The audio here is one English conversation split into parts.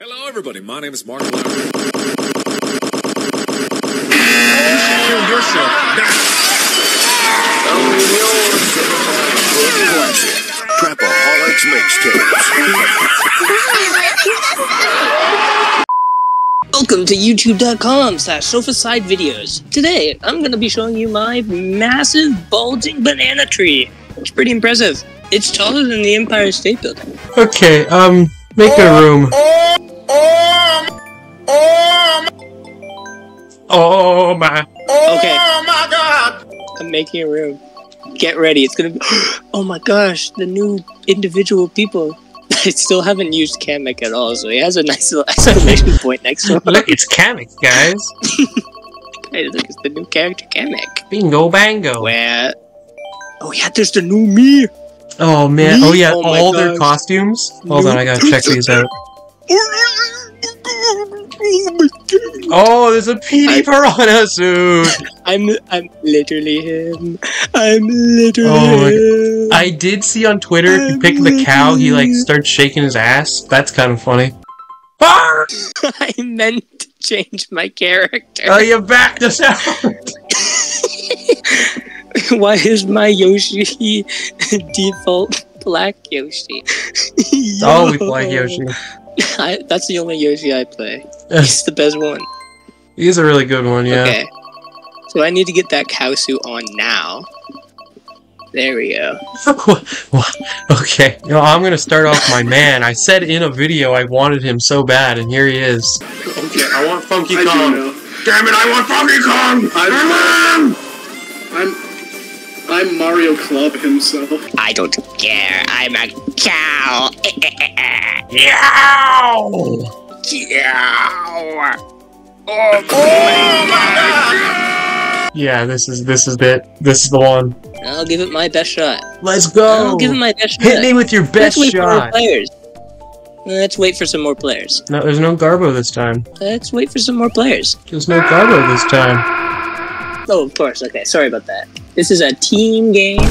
Hello, everybody. My name is Mark Lowry. Kill yourself Trapaholics mixtapes. Welcome to youtube.com slash sofaside videos. Today, I'm going to be showing you my massive bulging banana tree. It's pretty impressive. It's taller than the Empire State Building. Okay, um, make a room. Oh my. Okay. Oh my god! I'm making a room. Get ready. It's gonna be. Oh my gosh, the new individual people. I still haven't used Kamek at all, so he has a nice little exclamation point next to him. Look, it's Kamek, guys. Hey, look, it's the new character Kamek. Bingo bango. Where? Oh yeah, there's the new me. Oh man. Oh yeah, Oh my all their costumes. Hold on, I gotta check these out. Oh, there's a Petey Piranha suit. I'm I'm literally him. I'm literally Oh him. I did see on Twitter if you pick the cow, he like starts shaking his ass. That's kind of funny. I meant to change my character. Oh, you backed us out. Why is my Yoshi default black Yoshi? Oh, we play Yoshi. I, that's the only Yoshi I play. It's the best one. He's a really good one, yeah. Okay. So I need to get that cow suit on now. There we go. okay, you know, I'm gonna start off my man. I said in a video I wanted him so bad, and here he is. Okay, I want Funky I do Kong. know. Damn it, I want Funky Kong! I'm, I'm, I'm Mario Club himself. I don't care. I'm a cow. Yow! Oh, oh yeah, this is this is it. This is the one. I'll give it my best shot. Let's go. I'll give it my best shot. Hit me with your best Let's best wait for more players. Let's wait for some more players. No, there's no Garbo this time. Let's wait for some more players. There's no Garbo this time. Oh, of course. Okay, sorry about that. This is a team game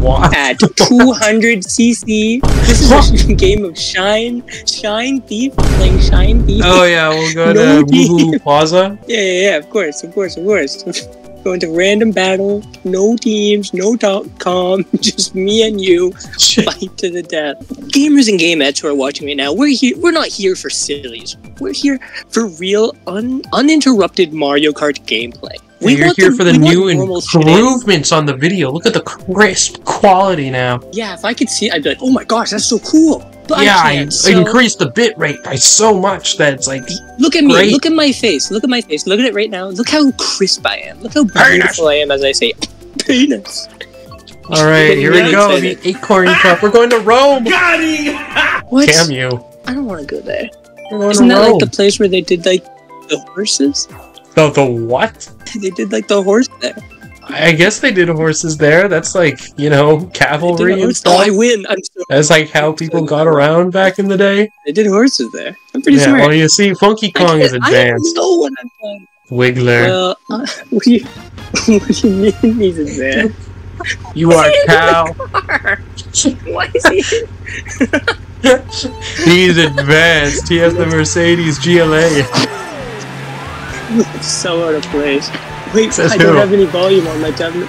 What? at 200 CC. This is a game of Shine, Shine Thief, playing Shine Thief. Oh yeah, we'll go No to Woohoo Plaza. Yeah, yeah, yeah. Of course, of course, of course. Going to random battle, no teams, no talk com, just me and you fight to the death. Gamers and gamettes who are watching right now, we're here. We're not here for sillies. We're here for real, un, uninterrupted Mario Kart gameplay. We You're want here for the new normal shit. improvements on the video. Look at the crisp quality now. Yeah, if I could see, it, I'd be like, "Oh my gosh, that's so cool!" But yeah, I I, can't. so- increased the bit rate by so much that it's like Look at me. Look at my face. Look at my face. Look at it right now. Look how crisp I am. Look how Penis. beautiful I am as I say penis. All right, here we go. The Acorn ah! Cup. We're going to Rome. What? Damn you. I don't want to go there. We're going Isn't to that Rome. like the place where they did like the horses? The, the what? They did like the horse there. I guess they did horses there. That's like you know cavalry and horse- Oh. I win. I'm so. That's like how people got around back in the day. They did horses there. I'm pretty Yeah, smart. well, you see, Funky I Kong is can't- I advanced. know what I'm doing. Wiggler, Well, uh, what do you what do you mean he's advanced? you are cow. Why is he? He's advanced. He has the Mercedes GLA. so out of place. Wait, Says I don't have any volume on my tablet.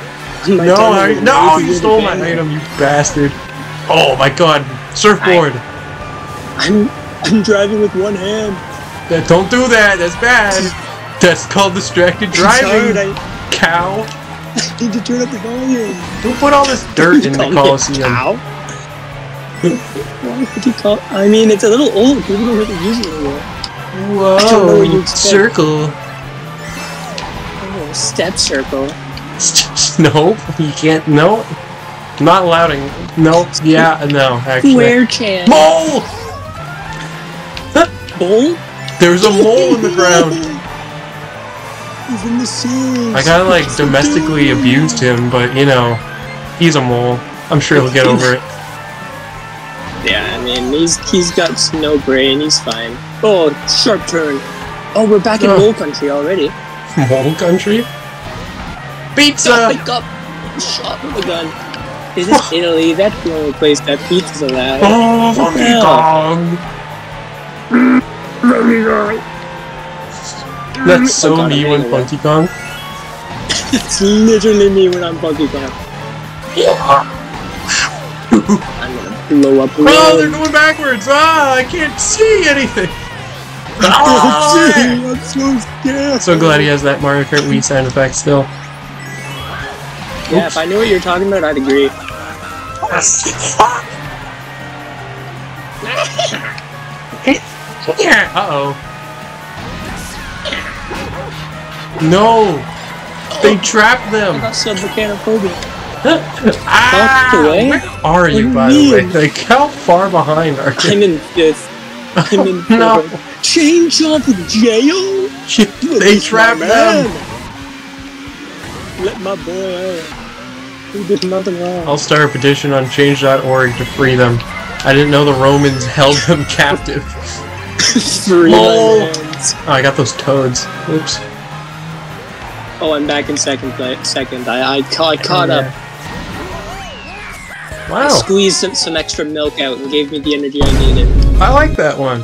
on my No, tablet. I, no, you stole my item, you bastard. Oh my god, surfboard. I'm I'm driving with one hand. That- don't do that, that's bad. That's called distracted driving, Sorry, I cow. need to turn up the volume. Don't put all this dirt in the Coliseum. cow? Why would you call? I mean, it's a little old. People don't really use it anymore. don't know what you Whoa, circle. Step circle. No, you can't, no. Not allowing, no, yeah, no, actually. Square chance. Mole! Bowl? There's a mole in the ground. He's in the sewers. I kinda like domestically abused him, but you know, he's a mole. I'm sure he'll get over it. Yeah, I mean, he's he's got no brain. He's fine. Oh, sharp turn. Oh, we're back in Ugh. mole country already. Mole country? Stop, Pizza! pick up. Shot with a gun. Is this Italy? That's the only place that pizza's allowed. Oh, Funky Yeah. Kong! That's so Oh God, me when getting away. Funky Kong. It's literally me when I'm Funky Kong. I'm gonna blow up. Oh, they're going backwards! Ah, I can't see anything! Ah! I'm so scared. so glad he has that Mario Kart Wii sound effect still. Yeah, if I knew what you're talking about, I'd agree. Yeah. Uh oh. No! They trapped I them! got submechanophobia. ah! away? Where are you, by the way? Like, how far behind are you? I'm in fifth. I'm in No. fourth. Change of jail? they trapped My them! Let my boy out. He did nothing wrong. I'll start a petition on change.org to free them. I didn't know the Romans held them captive. Free Lol. my. Oh, I got those toads. Oops. Oh, I'm back in second place. Second, I I, ca- I caught up. Wow. I Wow, squeezed some, some extra milk out and gave me the energy I needed. I like that one.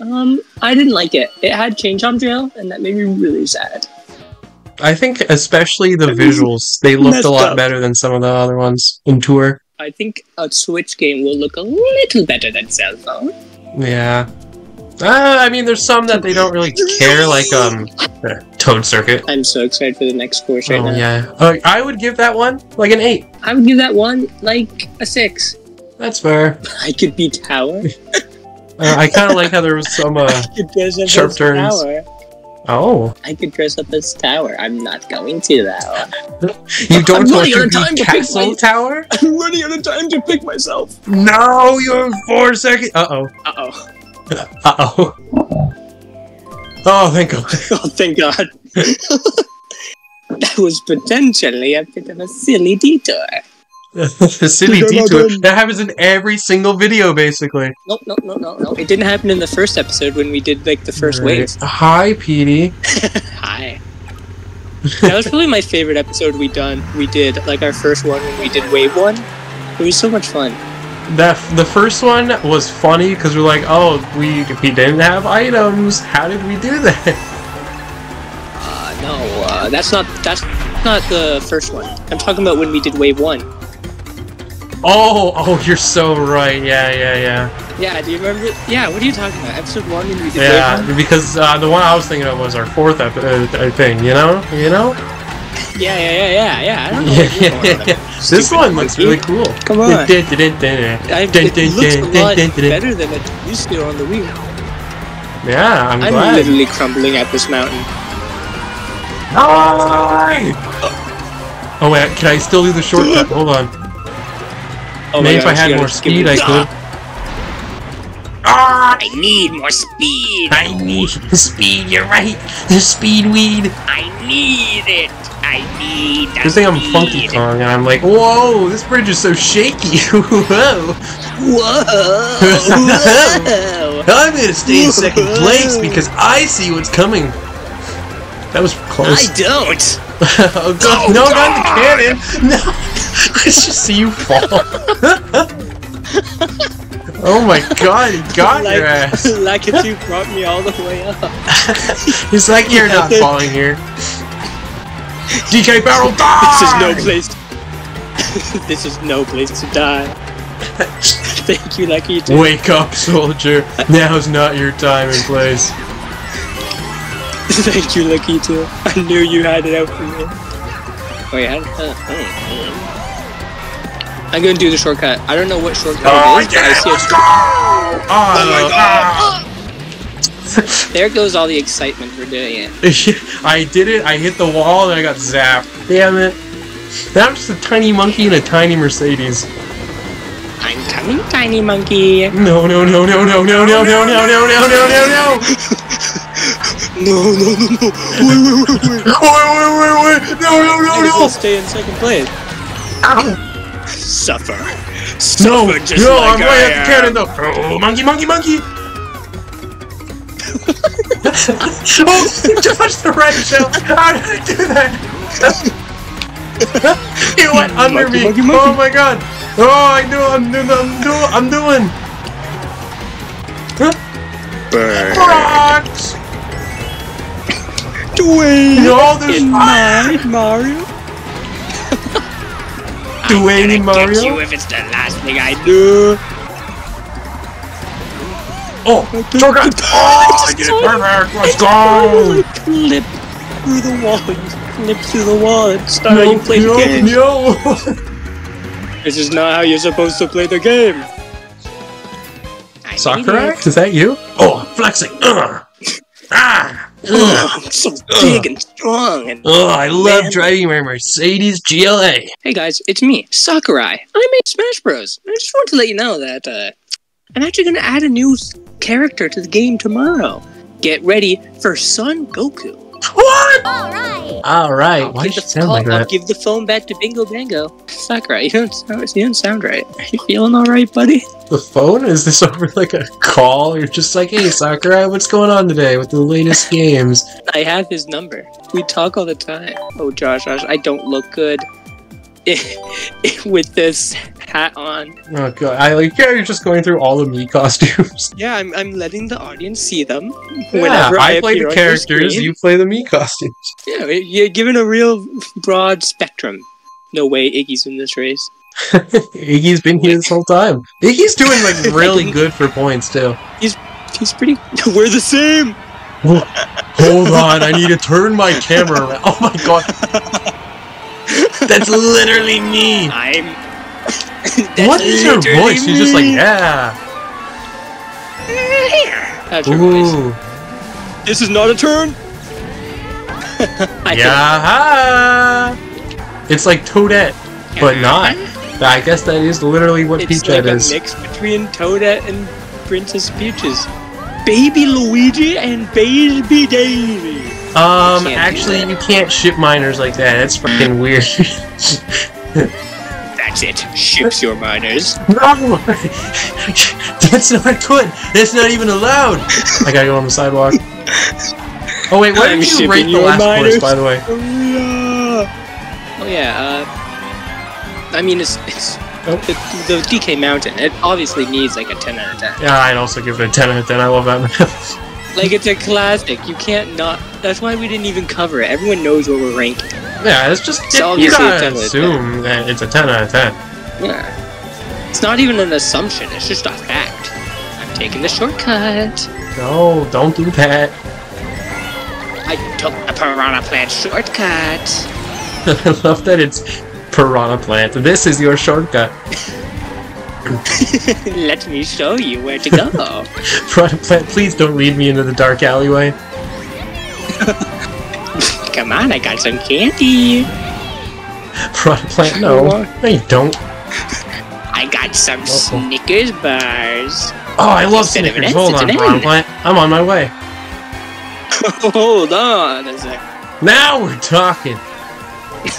Um, I didn't like it. It had change on jail, and that made me really sad. I think especially the visuals, they looked a lot up. better than some of the other ones in tour. I think a Switch game will look a little better than cell phone. Yeah. Uh, I mean, there's some that they don't really care, like um, Toad Circuit. I'm so excited for the next course right Oh now. yeah, uh, I would give that one like an eight. I would give that one like a six. That's fair. I could be Tower. Uh, I kind of like how there was some. Uh, I could dress up Sharp turns. Tower. oh, I could dress up as Tower. I'm not going to though. you don't I'm want running out to of time be to pick Castle my- Tower? I'm running out of time to pick myself. No, you have four seconds. Uh oh. Uh oh. Uh oh. Oh, thank God. Oh, thank God. that was potentially a bit of a silly detour. the silly Think detour. That happens in every single video, basically. Nope, nope, no, no, no. It didn't happen in the first episode when we did like the first Right. wave. Hi, Petey. Hi. That was probably my favorite episode we done. We did like our first one when we did wave one. It was so much fun. That the first one was funny because we're like, oh, we we didn't have items. How did we do that? Uh, no, uh, that's not that's not the first one. I'm talking about when we did wave one. Oh, oh, you're so right. Yeah, yeah, yeah, Yeah, do you remember? Yeah, what are you talking about? Episode one when we did wave yeah. one. Because uh, the one I was thinking of was our fourth ep- uh, thing. You know, you know. Yeah, yeah, yeah, yeah, yeah. I don't know. Yeah, yeah, yeah. This one looks really cool. Come on. I, dun, it dun, looks a lot better than it used to on the Wii. Yeah, I'm I'm glad. literally crumbling at this mountain. Hi! Oh wait, can I still do the shortcut? Hold on. Oh Maybe my if I had more gotta just give speed, I could. Ah, I need more speed. I need the speed. You're right. The speed weed. I need it. I need the Good thing I'm. Funky Kong, and I'm like, whoa, this bridge is so shaky. whoa. Whoa! Whoa! I'm gonna stay in second place because I see what's coming. That was close. I don't. oh, God. no, not the cannon. No. I just see you fall. oh my god, he got like, your ass. Lakitu brought me all the way up. He's like, you're not Yeah. falling here. DK Barrel, This is no place. this is no place to die. Thank you, Lakitu. Wake up, soldier. Now's not your time and place. Thank you, Lakitu. I knew you had it out for me. Wait, I, uh, oh, I'm gonna do the shortcut. I don't know what shortcut Oh, it is, but I see Let's a go! Oh, ah. There goes all the excitement for doing it. I did it, I hit the wall, and I got zapped. Damn it. I'm just a tiny monkey in a tiny Mercedes. I'm coming, tiny monkey. No, no, no, no, no, no, no, no, no, no, no, no, no, no. No, no, no, no. Wait, wait, wait, wait. Wait, wait, wait, wait. No, no, no, I no. will stay in second place. Suffer. No, just no, like I'm I way at the cannon though. Oh, monkey, monkey, monkey. oh, touch the red shell. How did I do that? it went under Monkey, me. monkey, monkey. Oh my god. Oh, I do. I'm doing. I'm doing. I'm doing. Huh? Rex! Dwayne! No, there's in fire! my Mario? Dwayne and Get you if it's the last thing I do. Oh, shortcut! Oh, I did it perfect! Let's go! Clip through the wall. You clip through the wall. It's not how you play no, the game. no. This is not how you're supposed to play the game. I Sakurai? Is that you? Oh, I'm flexing! Ugh. Ah! Ugh. I'm so big and strong. And Oh, I love Man. driving my Mercedes GLA. hey guys, it's me, Sakurai. I made Smash Bros. I just want to let you know that uh, I'm actually going to add a new character to the game tomorrow. Get ready for Son Goku. What? Alright. Alright, why give did you the sound call- like that? give the phone back to Bingo Bango. Sakurai, you don't sound, you don't sound right. Are you feeling all right, buddy? The phone? Is this over like a call? You're just like, hey, Sakurai, what's going on today with the latest games? I have his number. We talk all the time. Oh, Josh, Josh, I don't look good with this hat on. Oh god, I like, yeah, you're just going through all the me costumes. Yeah, I'm, I'm letting the audience see them. yeah, whenever I play the characters, you play the me costumes. Yeah, you're given a real broad spectrum. No way Iggy's in this race. Iggy's been here this whole time. Iggy's doing like really good for points too. He's pretty. We're the same. Hold on, I need to turn my camera around. Oh my god. That's literally me. I'm. what is your literally voice? You're just like, yeah. That's your voice. This is not a turn. Yeah. It's like Toadette, but not. I guess that is literally what It's Peach like Head a mix between Toadette and Princess Peaches. Baby Luigi and Baby Daisy. Um, actually, you can't ship miners like that. That's fucking weird. That's it. Ships your miners. no! That's not good. That's not even allowed. I gotta go on the sidewalk. Oh wait, why I'm did you shipping rate the your last course, by the way? Oh yeah. Uh, I mean, it's it's Oh. the, the DK Mountain. It obviously needs like a ten out of ten. Yeah, I'd also give it a 10 out of 10. I love that map. Like it's a classic. You can't not. That's why we didn't even cover it. Everyone knows what we're ranking. Yeah, it's just, It's you gotta 10 out of 10. assume that it's a 10 out of 10. Yeah. It's not even an assumption. It's just a fact. I'm taking the shortcut. No, don't do that. I took the Piranha Plant shortcut. I love that it's Piranha Plant. This is your shortcut. Let me show you where to go. Piranha Plant, please don't lead me into the dark alleyway. Come on, I got some candy. Piranha Plant, no. No, you don't. I got some Uh-oh. Snickers bars. Oh, I love an Snickers. Hold on, Piranha Plant. I'm on my way. Hold on a sec. Now we're talking.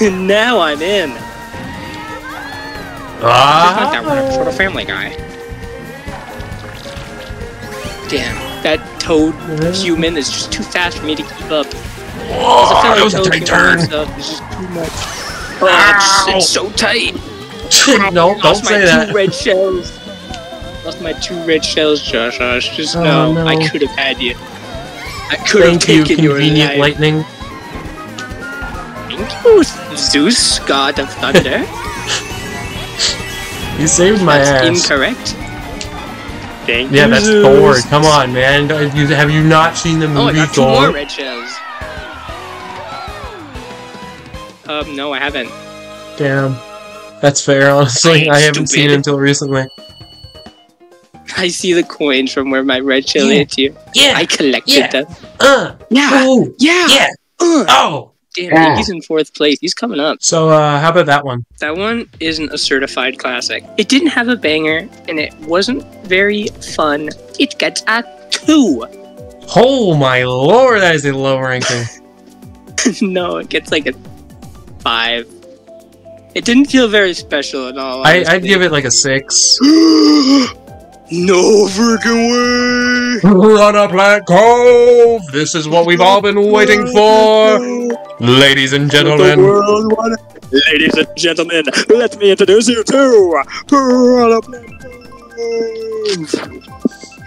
now I'm in. Just not that one episode Ah. of Family Guy. Damn, that toad human is just too fast for me to keep up. Whoa, As that was a tight turn. stuff, It's too much. Oh, it's, it's so tight. no, don't Lost my two red shells. Lost my two red shells, Josh. Josh. Just Oh, know no. I could have had you. I could have you, taken your convenient life. lightning. Thank you, Zeus, god of thunder. You saved my That's ass. incorrect. Thank Yeah, you, that's Zeus. Thor. Come on, man. Have you, not seen the Oh, I movie got two Thor? more red shells. Um, no, I haven't. Damn. That's fair, honestly. I I haven't seen it until recently. I see the coins from where my red shell Yeah. hit you. Yeah. I collected Yeah. them. Uh. Yeah. Ooh. Yeah. Yeah. Uh. Oh. Damn, he's in fourth place. He's coming up. So, uh, how about that one? That one isn't a certified classic. It didn't have a banger, and it wasn't very fun. It gets a two. Oh my lord, that is a low ranking. no, it gets like a five. It didn't feel very special at all. I, I'd give it like a six. no freaking way. Run up Black Cove! This is what we've all been waiting for! Ladies and gentlemen, Ladies and gentlemen, let me introduce you to Piranha Plant Cove.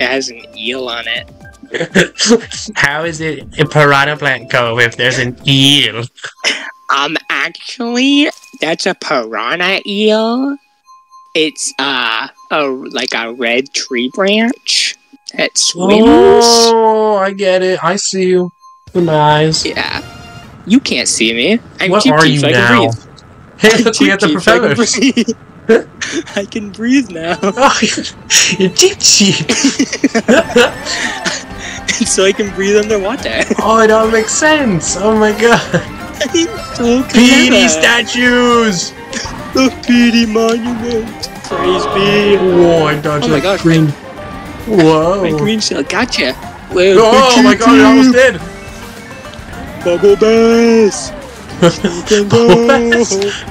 It has an eel on it. How is it a Piranha Plant Cove if there's an eel? Um, actually, that's a piranha eel. It's uh a like a red tree branch that swims. Oh, I get it. I see you. The eyes. Yeah. You can't see me. I'm What are you now? Hey, look, we have the cheep, I can propellers. breathe. I can breathe now. Oh, you're Cheep Cheep. so I can breathe underwater. oh, it all makes sense. Oh my god. Petey statues. The Petey monument. Praise be. Whoa, I dodged Oh my gosh. green. Whoa. Oh my green shell. Gotcha. Oh my god, I almost did. Bubble bass. You can go. Bubble bass.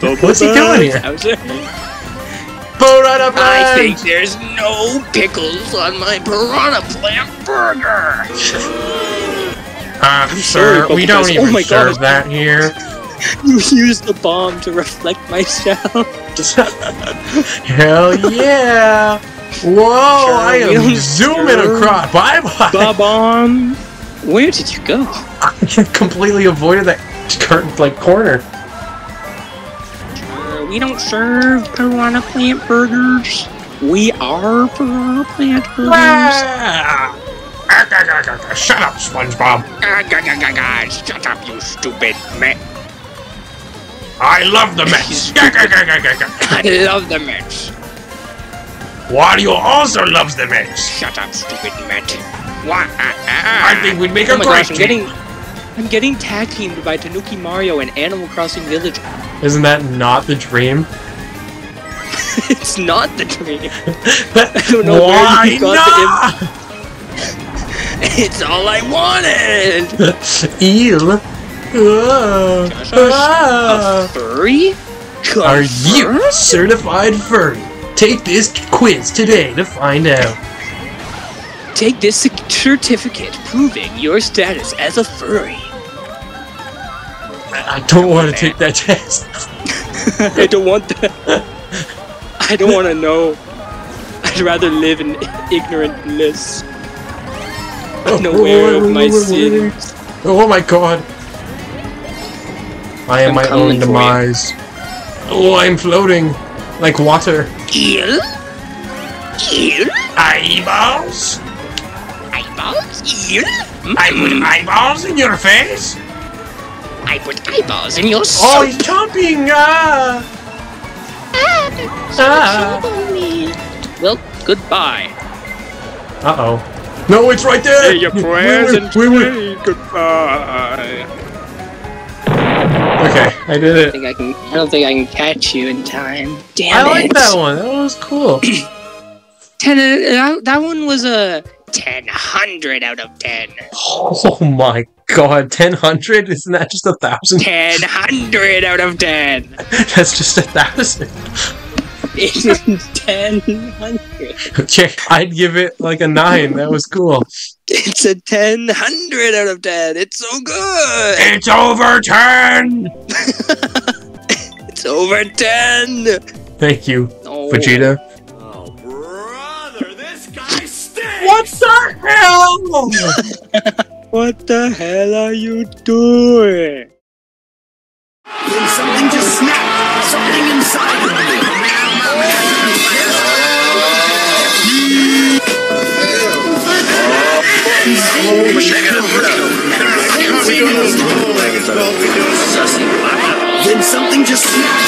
Bubble What's he doing here? How's it? Piranha I think there's no pickles on my piranha plant burger. Uh, sorry, sir, we don't Bass. even Oh my serve God. that here. You used the bomb to reflect my shell. Hell yeah! Whoa, I am zooming sure. across. Bye bye. The bomb. Where did you go? I completely avoided that curtain like corner. We don't serve piranha plant burgers. We are piranha plant burgers. Ah! Shut up, SpongeBob. Ah. Shut up, you stupid man. I love the Mets. I love the Mets. Wario also loves the Mets. Shut up, stupid Met. What? Ah. I think we'd make oh a great gosh, team. I'm getting tag teamed by Tanuki Mario and Animal Crossing Village. Isn't that not the dream? it's not the dream. I don't know Why where you got not? the. It's all I wanted. Eel. Ah, Josh. A furry? Are you Confirmed? certified furry? Take this quiz today to find out. Take this certificate proving your status as a furry. I don't want to take that test. I don't want that. I don't want to know. I'd rather live in ignorant bliss. Oh, Unaware oh, oh, of my sins. Oh my god. I am I'm my own demise. Oh, I'm floating like water. Eel? Eel? Eyeballs? Eyeballs? Eel? I put eyeballs in your face? I put eyeballs in your Oh, he's chomping! Ah! Ah! Well, goodbye. Uh oh. No, it's right there! Say your We were- prayers and we were- goodbye. Okay, I did I it. think I can. I don't think I can catch you in time. Damn I it! I like that one. That was cool. Ten. uh, That, that one was a ten hundred out of ten. Oh my god, 1000? Isn't that just a thousand? Ten hundred out of ten. That's just a thousand. It's ten hundred. Okay, I'd give it like a nine. That was cool. It's a ten hundred out of ten. It's so good. It's over 10! It's over ten. Thank you, Oh. Vegeta. Oh, brother, this guy stinks! What the hell? What the hell are you doing? Then something just snapped. Something inside of me. Then something just snapped.